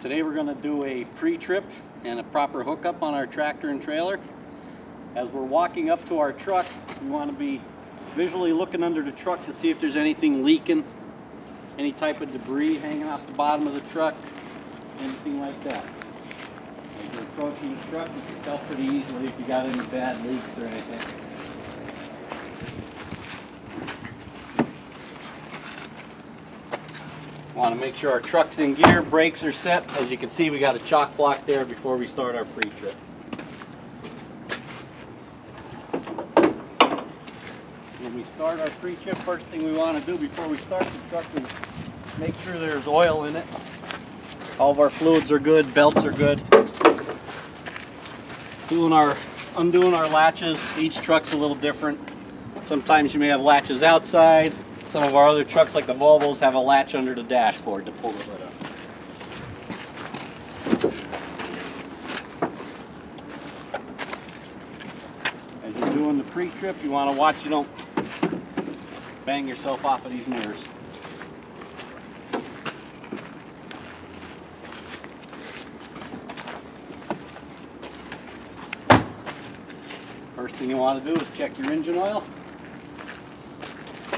Today we're going to do a pre-trip and a proper hookup on our tractor and trailer. As we're walking up to our truck, we want to be visually looking under the truck to see if there's anything leaking, any type of debris hanging off the bottom of the truck, anything like that. As you're approaching the truck, you can tell pretty easily if you got any bad leaks or anything. Want to make sure our truck's in gear, brakes are set. As you can see, we got a chock block there before we start our pre-trip. When we start our pre-trip, first thing we want to do before we start the truck is make sure there's oil in it. All of our fluids are good, belts are good. Doing our, undoing our latches, each truck's a little different. Sometimes you may have latches outside, some of our other trucks, like the Volvos, have a latch under the dashboard to pull the hood up. As you're doing the pre-trip, you want to watch you don't bang yourself off of these mirrors. First thing you want to do is check your engine oil.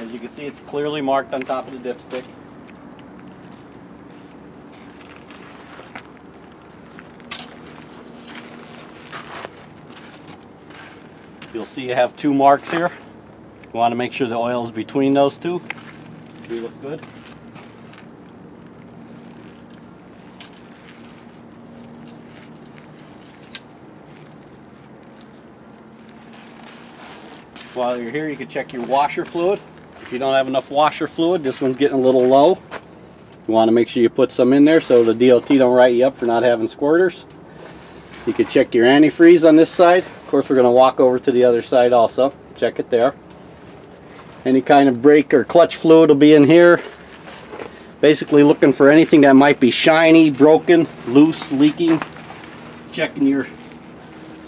As you can see, it's clearly marked on top of the dipstick. You'll see you have two marks here. You want to make sure the oil is between those two. They look good. While you're here, you can check your washer fluid. If you don't have enough washer fluid, this one's getting a little low. You want to make sure you put some in there so the DOT don't write you up for not having squirters. You can check your antifreeze on this side. Of course, we're going to walk over to the other side also. Check it there. Any kind of brake or clutch fluid will be in here. Basically looking for anything that might be shiny, broken, loose, leaking. Checking your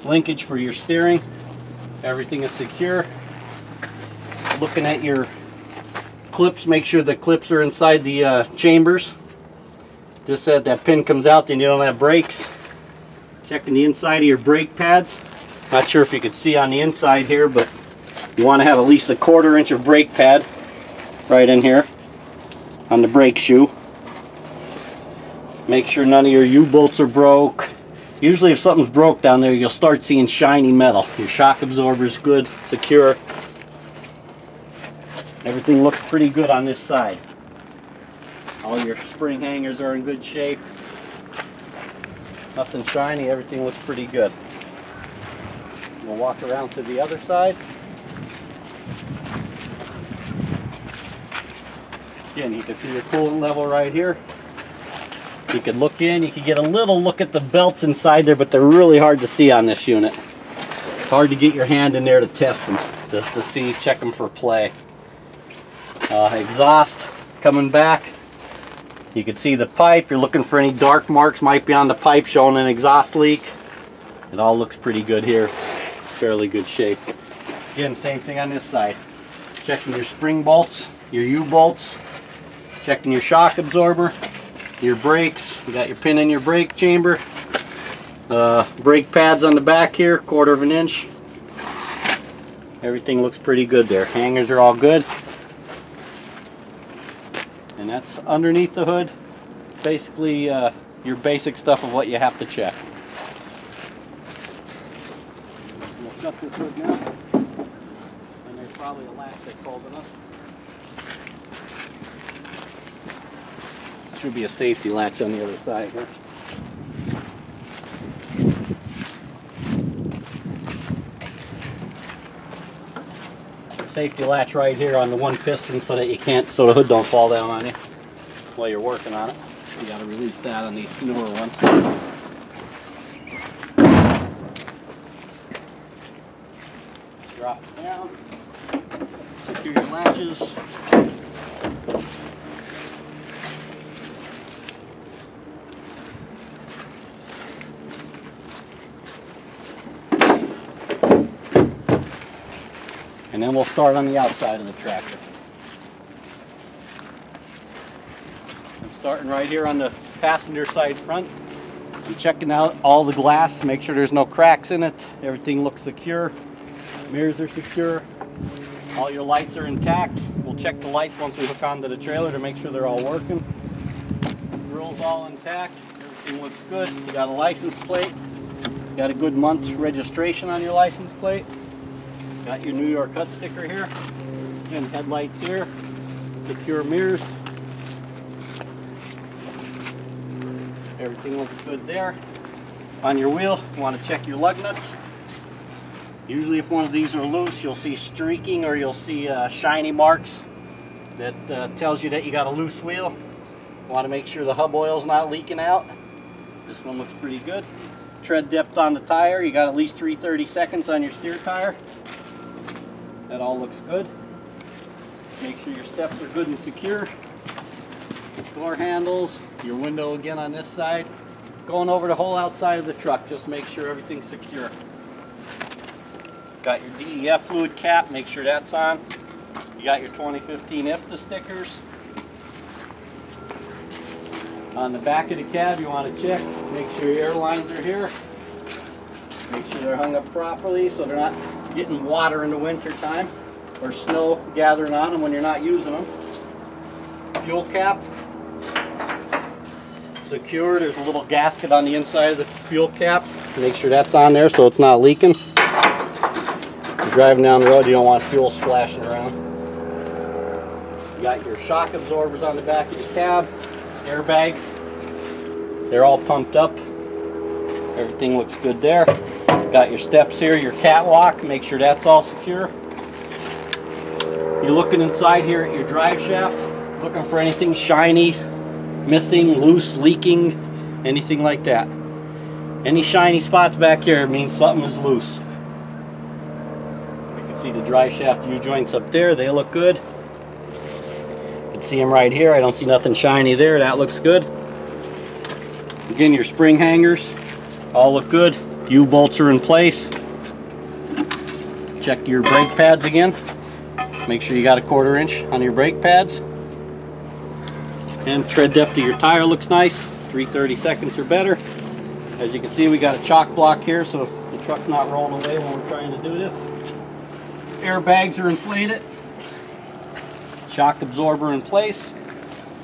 linkage for your steering. Everything is secure. Looking at your clips, make sure the clips are inside the uh, chambers. Just that that pin comes out, then you don't have brakes. Checking the inside of your brake pads. Not sure if you can see on the inside here, but you want to have at least a quarter inch of brake pad right in here on the brake shoe. Make sure none of your U-bolts are broke. Usually if something's broke down there, you'll start seeing shiny metal. Your shock absorber is good, secure. Everything looks pretty good on this side. All your spring hangers are in good shape. Nothing shiny, everything looks pretty good. We'll walk around to the other side. Again, you can see your coolant level right here. You can look in, you can get a little look at the belts inside there, but they're really hard to see on this unit. It's hard to get your hand in there to test them, to, to see, check them for play. Uh, exhaust coming back. You can see the pipe. You're looking for any dark marks might be on the pipe showing an exhaust leak. It all looks pretty good here. It's fairly good shape. Again, same thing on this side. Checking your spring bolts, your U-bolts, checking your shock absorber, your brakes. You got your pin in your brake chamber. Uh, brake pads on the back here, quarter of an inch. Everything looks pretty good there. Hangers are all good. And that's underneath the hood. Basically uh, your basic stuff of what you have to check. We'll shut this hood now. And there's probably holding us. Should be a safety latch on the other side here. Safety latch right here on the one piston so that you can't, so the hood don't fall down on you while you're working on it. You gotta release that on these newer ones. Drop down. Secure your latches. Then we'll start on the outside of the tractor. I'm starting right here on the passenger side front. I'm checking out all the glass, make sure there's no cracks in it. Everything looks secure. Mirrors are secure. All your lights are intact. We'll check the lights once we hook onto the trailer to make sure they're all working. Grill's all intact. Everything looks good. You got a license plate. You got a good month registration on your license plate. Got your New York HUT sticker here. And headlights here. Secure mirrors. Everything looks good there. On your wheel, you want to check your lug nuts. Usually if one of these are loose, you'll see streaking or you'll see uh, shiny marks that uh, tells you that you got a loose wheel. Want to make sure the hub oil's not leaking out. This one looks pretty good. Tread depth on the tire, you got at least 330 seconds on your steer tire. That all looks good. Make sure your steps are good and secure. Door handles, your window again on this side. Going over the whole outside of the truck, just make sure everything's secure. Got your DEF fluid cap, make sure that's on. You got your 2015 IFTA stickers. On the back of the cab, you want to check, make sure your airlines are here. Make sure they're hung up properly so they're not getting water in the winter time or snow gathering on them when you're not using them. Fuel cap, secure. There's a little gasket on the inside of the fuel caps. Make sure that's on there so it's not leaking driving down the road, you don't want fuel splashing around. You got your shock absorbers on the back of the cab, airbags. They're all pumped up. Everything looks good there. Got your steps here, your catwalk. Make sure that's all secure. You're looking inside here at your drive shaft, looking for anything shiny, missing, loose, leaking, anything like that. Any shiny spots back here means something is loose You can see the drive shaft U-joints up there. They look good. You can see them right here. I don't see nothing shiny there. That looks good. Again, your spring hangers all look good. U-bolts are in place. Check your brake pads again. Make sure you got a quarter inch on your brake pads. And tread depth of your tire looks nice. 330 seconds or better. As you can see, we got a chock block here, so the truck's not rolling away when we're trying to do this airbags are inflated. Shock absorber in place.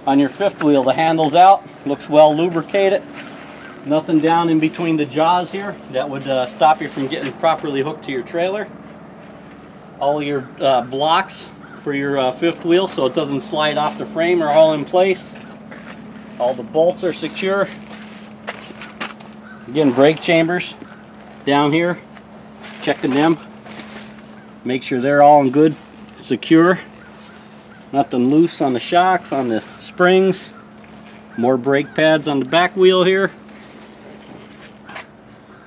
On your fifth wheel, the handle's out. Looks well lubricated. Nothing down in between the jaws here that would uh, stop you from getting properly hooked to your trailer. All your uh, blocks for your uh, fifth wheel so it doesn't slide off the frame are all in place. All the bolts are secure. Again, brake chambers down here. Checking them. Make sure they're all in good, secure. Nothing loose on the shocks, on the springs. More brake pads on the back wheel here.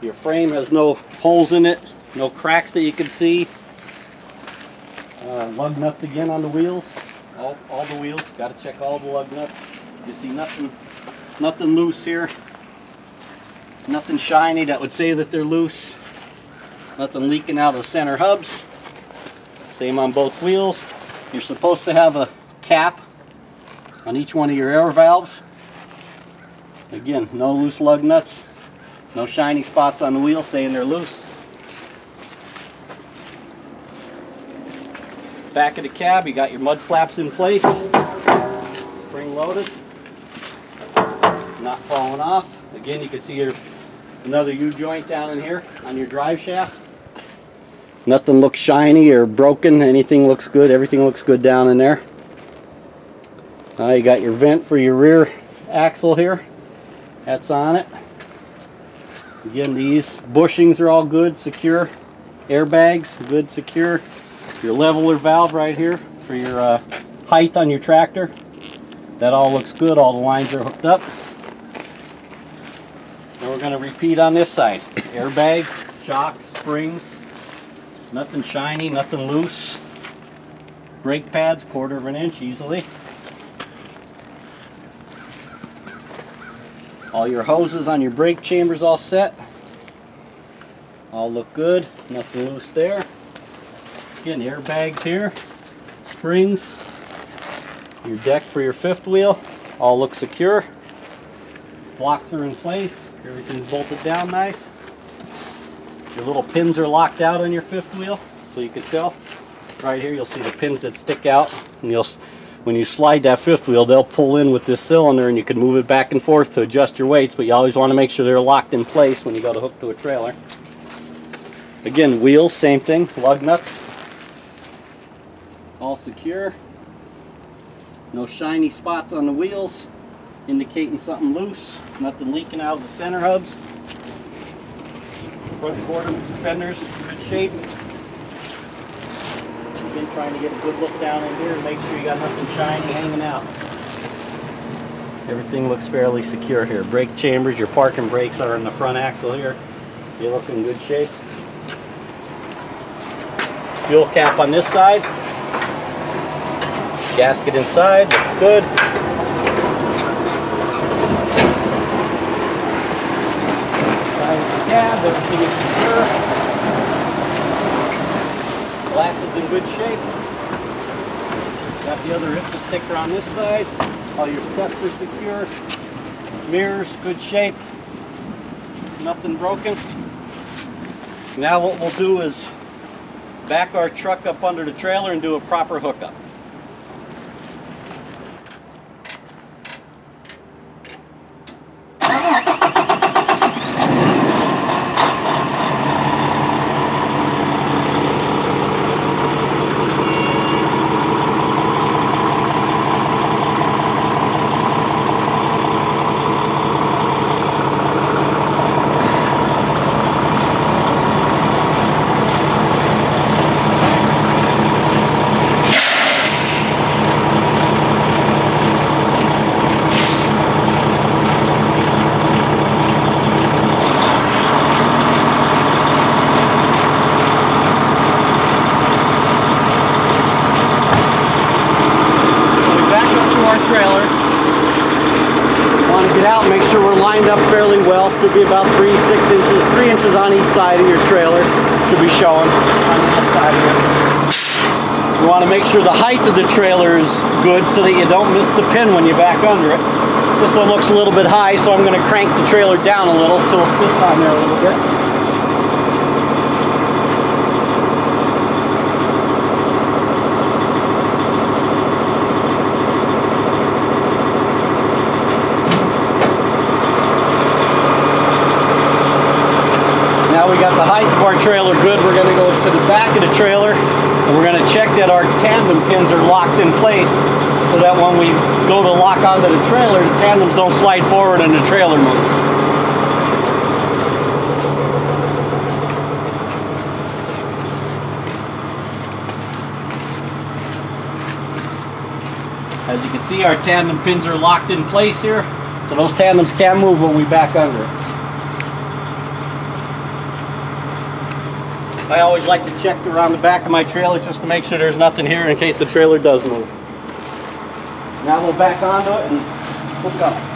Your frame has no holes in it, no cracks that you can see. Uh, lug nuts again on the wheels. All, all the wheels, got to check all the lug nuts. You see nothing, nothing loose here. Nothing shiny that would say that they're loose. Nothing leaking out of the center hubs. Same on both wheels. You're supposed to have a cap on each one of your air valves. Again, no loose lug nuts, no shiny spots on the wheel saying they're loose. Back of the cab, you got your mud flaps in place, spring loaded, not falling off. Again, you can see your another U-joint down in here on your drive shaft. Nothing looks shiny or broken. Anything looks good. Everything looks good down in there. Uh, you got your vent for your rear axle here. That's on it. Again, these bushings are all good, secure. Airbags, good, secure. Your leveler valve right here for your uh, height on your tractor. That all looks good. All the lines are hooked up. And we're going to repeat on this side. Airbag, shocks, springs, Nothing shiny, nothing loose. Brake pads, quarter of an inch easily. All your hoses on your brake chambers all set. All look good, nothing loose there. Again, airbags here, springs, your deck for your fifth wheel, all look secure. Blocks are in place. Everything's bolted down nice. Your little pins are locked out on your fifth wheel, so you can tell. Right here, you'll see the pins that stick out, and you'll when you slide that fifth wheel, they'll pull in with this cylinder and you can move it back and forth to adjust your weights, but you always want to make sure they're locked in place when you go to hook to a trailer. Again, wheels, same thing, lug nuts, all secure. No shiny spots on the wheels, indicating something loose, nothing leaking out of the center hubs. Front quarter fenders, good shape trying to get a good look down in here and make sure you got nothing shiny hanging out. Everything looks fairly secure here. Brake chambers, your parking brakes are in the front axle here. They look in good shape. Fuel cap on this side. Gasket inside, looks good. Side of the cab, everything is secure. Glass is in good shape. Got the other IFTA sticker on this side. All your steps are secure. Mirrors, good shape. Nothing broken. Now what we'll do is back our truck up under the trailer and do a proper hookup. should be about three, six inches, three inches on each side of your trailer should be showing on that side here. You want to make sure the height of the trailer is good so that you don't miss the pin when you back under it. This one looks a little bit high, so I'm going to crank the trailer down a little so it sits on there a little bit. Now we got the height of our trailer good, we're going to go to the back of the trailer and we're going to check that our tandem pins are locked in place so that when we go to lock onto the trailer, the tandems don't slide forward and the trailer moves. As you can see, our tandem pins are locked in place here, so those tandems can't move when we back under it. I always like to check around the back of my trailer just to make sure there's nothing here in case the trailer does move. Now we'll back onto it and hook up.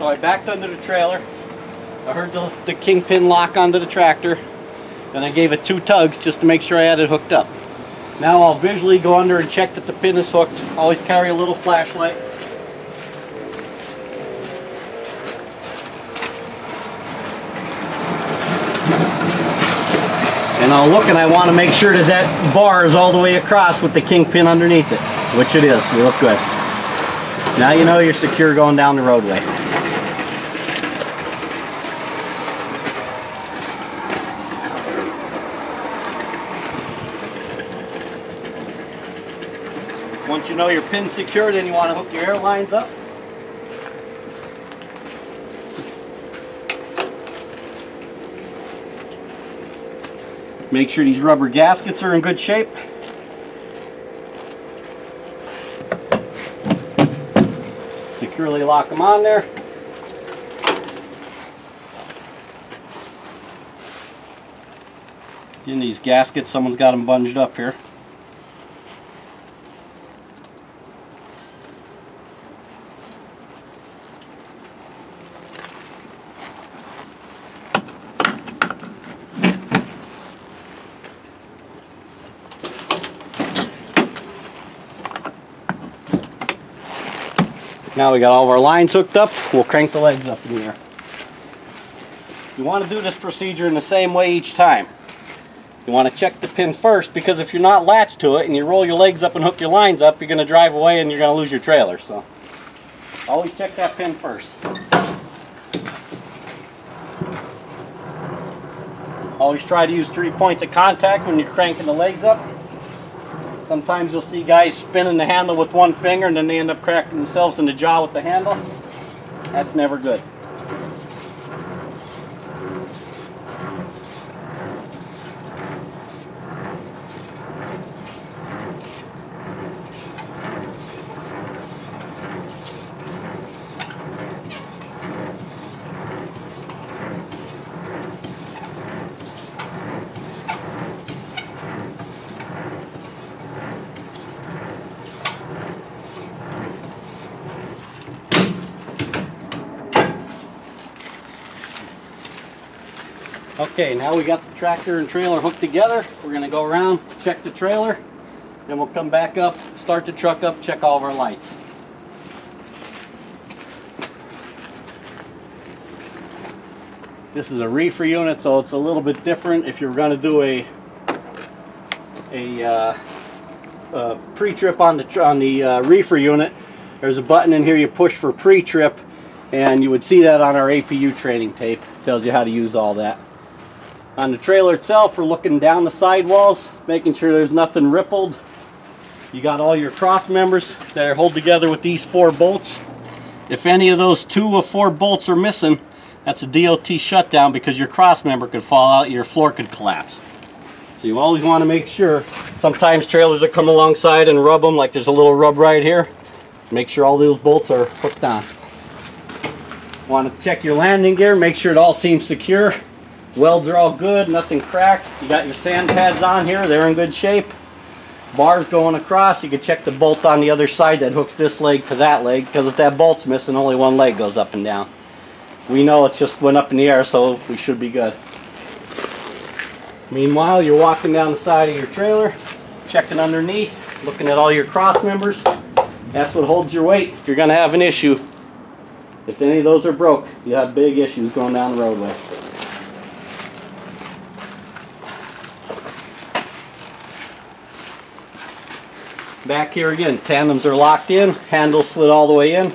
So I backed under the trailer. I heard the, the kingpin lock onto the tractor. And I gave it two tugs just to make sure I had it hooked up. Now I'll visually go under and check that the pin is hooked. Always carry a little flashlight. And I'll look and I want to make sure that that bar is all the way across with the kingpin underneath it, which it is. We look good. Now you know you're secure going down the roadway. you know your pin's secured and you want to hook your air lines up. Make sure these rubber gaskets are in good shape. Securely lock them on there. In these gaskets, someone's got them bunged up here. Now we got all of our lines hooked up, we'll crank the legs up in here. You want to do this procedure in the same way each time. You want to check the pin first because if you're not latched to it and you roll your legs up and hook your lines up, you're going to drive away and you're going to lose your trailer. So always check that pin first. Always try to use three points of contact when you're cranking the legs up. Sometimes you'll see guys spinning the handle with one finger and then they end up cracking themselves in the jaw with the handle. That's never good. Okay, now we got the tractor and trailer hooked together. We're gonna go around, check the trailer, then we'll come back up, start the truck up, check all of our lights. This is a reefer unit, so it's a little bit different. If you're gonna do a a, uh, a pre-trip on the on the uh, reefer unit, there's a button in here you push for pre-trip, and you would see that on our APU training tape. Tells you how to use all that. On the trailer itself, we're looking down the sidewalls, making sure there's nothing rippled. You got all your cross members that are held together with these four bolts. If any of those two or four bolts are missing, that's a DOT shutdown because your cross member could fall out, your floor could collapse. So you always want to make sure, sometimes trailers that come alongside and rub them, like there's a little rub right here, make sure all those bolts are hooked on. Want to check your landing gear, make sure it all seems secure. Welds are all good, nothing cracked. You got your sand pads on here, they're in good shape. Bars going across, you can check the bolt on the other side that hooks this leg to that leg, because if that bolt's missing, only one leg goes up and down. We know it just went up in the air, so we should be good. Meanwhile, you're walking down the side of your trailer, checking underneath, looking at all your cross members. That's what holds your weight if you're going to have an issue. If any of those are broke, you have big issues going down the roadway. Back here again, tandems are locked in, handle slid all the way in.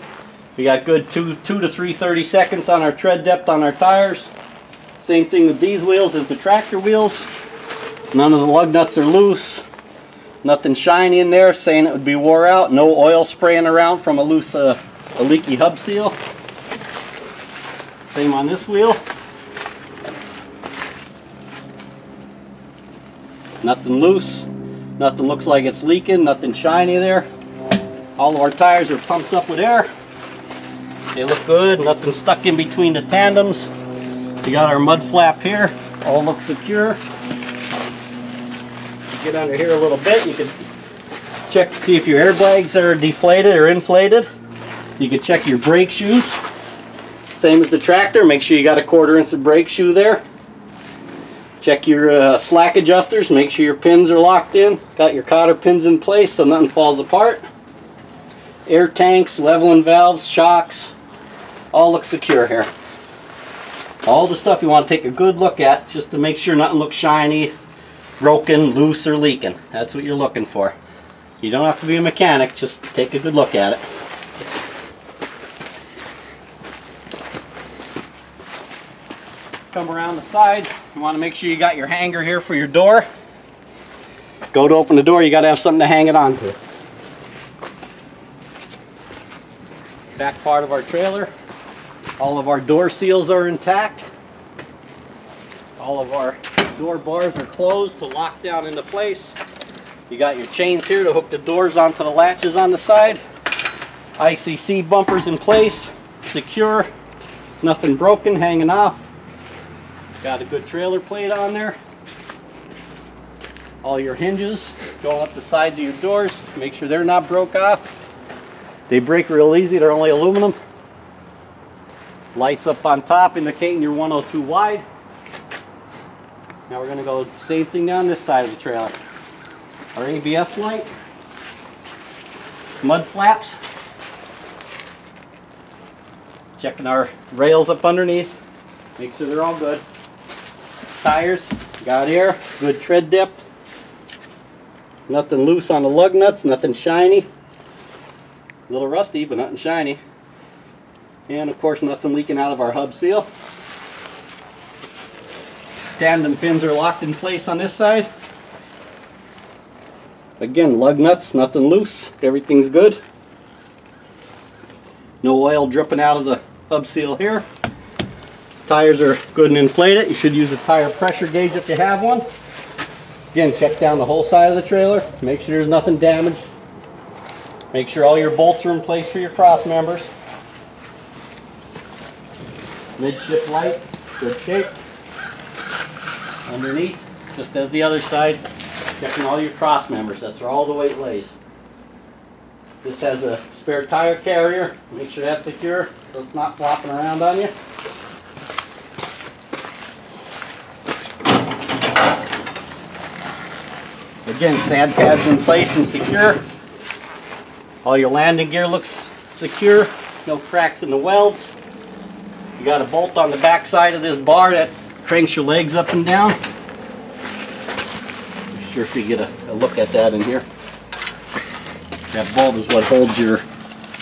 We got good two, two to three thirty seconds on our tread depth on our tires. Same thing with these wheels as the tractor wheels. None of the lug nuts are loose. Nothing shiny in there saying it would be wore out. No oil spraying around from a loose, uh, a leaky hub seal. Same on this wheel. Nothing loose. Nothing looks like it's leaking. Nothing shiny there. All of our tires are pumped up with air. They look good. Nothing stuck in between the tandems. We got our mud flap here. All looks secure. Get under here a little bit. You can check to see if your airbags are deflated or inflated. You can check your brake shoes. Same as the tractor. Make sure you got a quarter inch of brake shoe there. Check your uh, slack adjusters. Make sure your pins are locked in. Got your cotter pins in place so nothing falls apart. Air tanks, leveling valves, shocks. All look secure here. All the stuff you want to take a good look at just to make sure nothing looks shiny, broken, loose, or leaking. That's what you're looking for. You don't have to be a mechanic, just take a good look at it. Come around the side. You want to make sure you got your hanger here for your door. Go to open the door, you got to have something to hang it onto. back part of our trailer. All of our door seals are intact. All of our door bars are closed to lock down into place. You got your chains here to hook the doors onto the latches on the side. ICC bumpers in place, secure, nothing broken, hanging off. Got a good trailer plate on there. All your hinges going up the sides of your doors, make sure they're not broke off. They break real easy, they're only aluminum. Lights up on top indicating you're 102 wide. Now we're going to go same thing down this side of the trailer. Our ABS light, mud flaps, checking our rails up underneath, make sure they're all good. Tires, got air, good tread depth. Nothing loose on the lug nuts, nothing shiny. A little rusty, but nothing shiny. And of course, nothing leaking out of our hub seal. Tandem pins are locked in place on this side. Again, lug nuts, nothing loose. Everything's good. No oil dripping out of the hub seal here. Tires are good and inflated. You should use a tire pressure gauge if you have one. Again, check down the whole side of the trailer. Make sure there's nothing damaged. Make sure all your bolts are in place for your cross members. Midship light, good shape. Underneath, just as the other side, checking all your cross members. That's where all the weight lays. This has a spare tire carrier. Make sure that's secure so it's not flopping around on you. Again, sand pads in place and secure. All your landing gear looks secure. No cracks in the welds. You got a bolt on the back side of this bar that cranks your legs up and down. Be sure if you get a, a look at that in here. That bolt is what holds your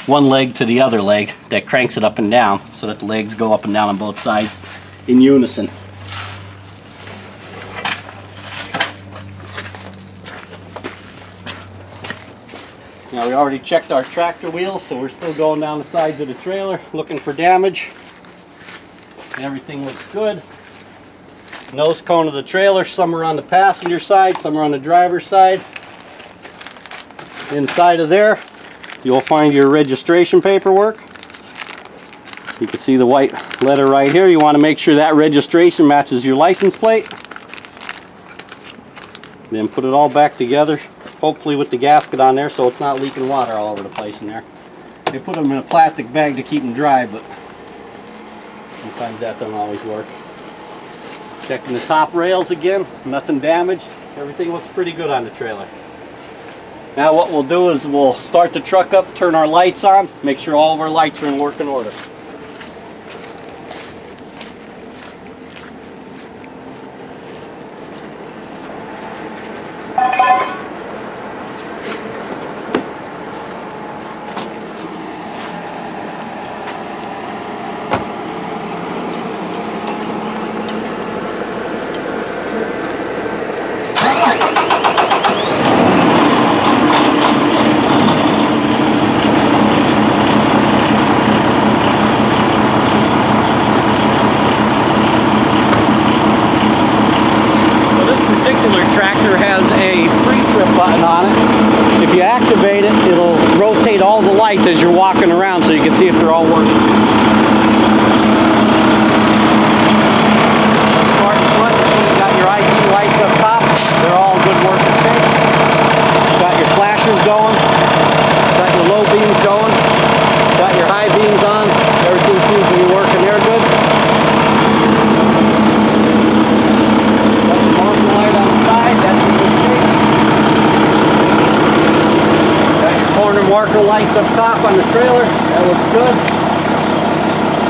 one leg to the other leg that cranks it up and down so that the legs go up and down on both sides in unison. Now we already checked our tractor wheels, so we're still going down the sides of the trailer looking for damage. Everything looks good. Nose cone of the trailer, some are on the passenger side, some are on the driver's side. Inside of there, you'll find your registration paperwork. You can see the white letter right here. You want to make sure that registration matches your license plate. Then put it all back together hopefully with the gasket on there so it's not leaking water all over the place in there. They put them in a plastic bag to keep them dry, but sometimes that doesn't always work. Checking the top rails again, nothing damaged. Everything looks pretty good on the trailer. Now what we'll do is we'll start the truck up, turn our lights on, make sure all of our lights are in working order. lights as you're walking around so you can see if they're all working. got your ID lights up top. They're all good working shape. Got your flashers going. Got your low beams going. Got your high beams on. Everything seems to be working there good. Got the marker light on the side. That's in good shape. corner marker lights up top on the trailer. That looks good.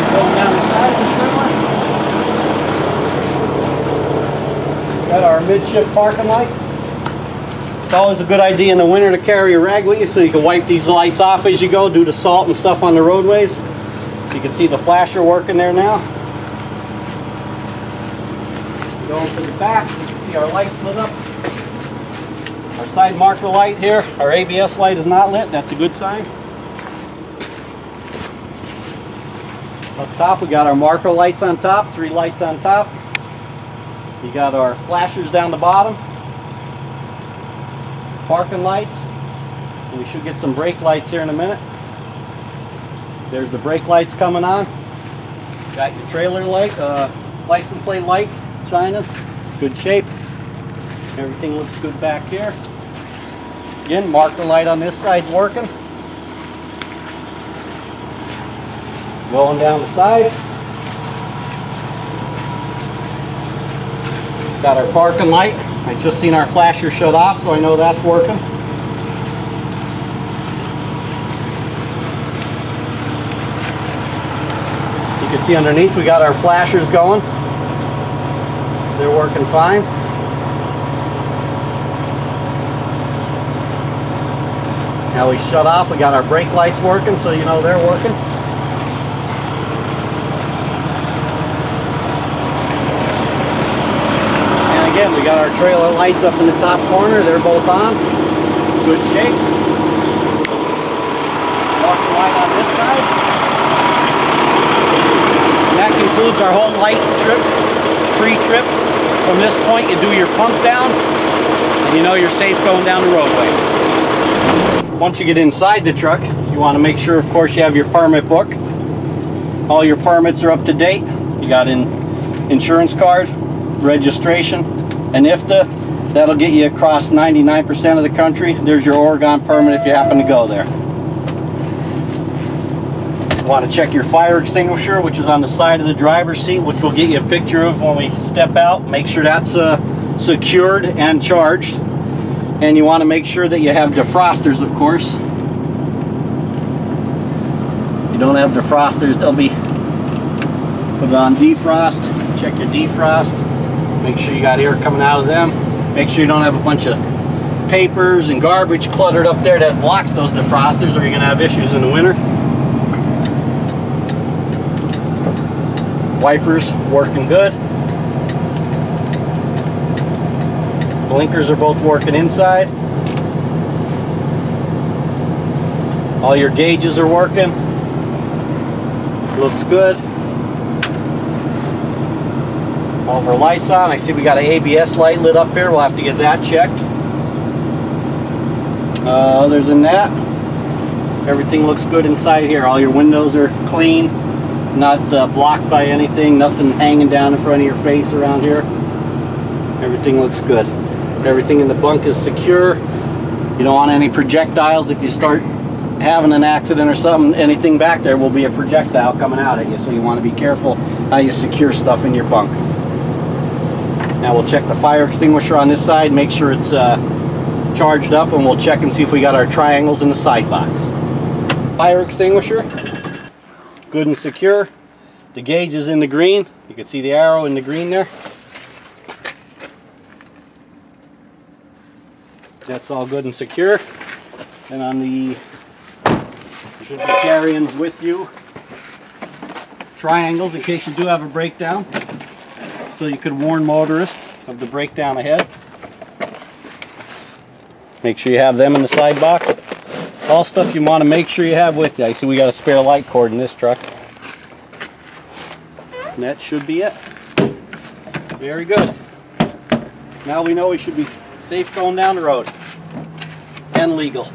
Going down the side of the trailer. Got our midship parking light. It's always a good idea in the winter to carry a rag with you so you can wipe these lights off as you go, due to salt and stuff on the roadways. So you can see the flasher working there now. Going to the back, you can see our lights lit up. Our side marker light here, our ABS light is not lit, that's a good sign. Up top, we got our marker lights on top, three lights on top. You got our flashers down the bottom, parking lights, we should get some brake lights here in a minute. There's the brake lights coming on. Got your trailer light, uh, license plate light shining, good shape. Everything looks good back here. Again, marker light on this side's working. Going down the side. Got our parking light. I just seen our flasher shut off, so I know that's working. You can see underneath we got our flashers going. They're working fine. Now we shut off, we got our brake lights working, so you know they're working. And again, we got our trailer lights up in the top corner, they're both on. Good shape. Walking light on this side. And that concludes our whole light trip, free trip. From this point, you do your pump down, and you know you're safe going down the roadway. Once you get inside the truck, you want to make sure, of course, you have your permit book. All your permits are up to date. You got an insurance card, registration, and IFTA. That'll get you across 99% of the country. There's your Oregon permit if you happen to go there. You want to check your fire extinguisher, which is on the side of the driver's seat, which we'll get you a picture of when we step out. Make sure that's uh, secured and charged. And you want to make sure that you have defrosters, of course. If you don't have defrosters, they'll be put on defrost. Check your defrost. Make sure you got air coming out of them. Make sure you don't have a bunch of papers and garbage cluttered up there that blocks those defrosters or you're to have issues in the winter. Wipers working good. Blinkers are both working inside. All your gauges are working. Looks good. All of our lights on. I see we got an ABS light lit up here. We'll have to get that checked. Uh, other than that, everything looks good inside here. All your windows are clean, not uh, blocked by anything, nothing hanging down in front of your face around here. Everything looks good. Everything in the bunk is secure. You don't want any projectiles. If you start having an accident or something, anything back there will be a projectile coming out at you. So you want to be careful how you secure stuff in your bunk. Now we'll check the fire extinguisher on this side, make sure it's uh, charged up, and we'll check and see if we got our triangles in the side box. Fire extinguisher, good and secure. The gauge is in the green. You can see the arrow in the green there. That's all good and secure. And on the, you should be carrying with you triangles in case you do have a breakdown. So you could warn motorists of the breakdown ahead. Make sure you have them in the side box. All stuff you want to make sure you have with you. I see we got a spare light cord in this truck. And that should be it. Very good. Now we know we should be safe going down the road and legal.